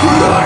No!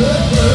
Good.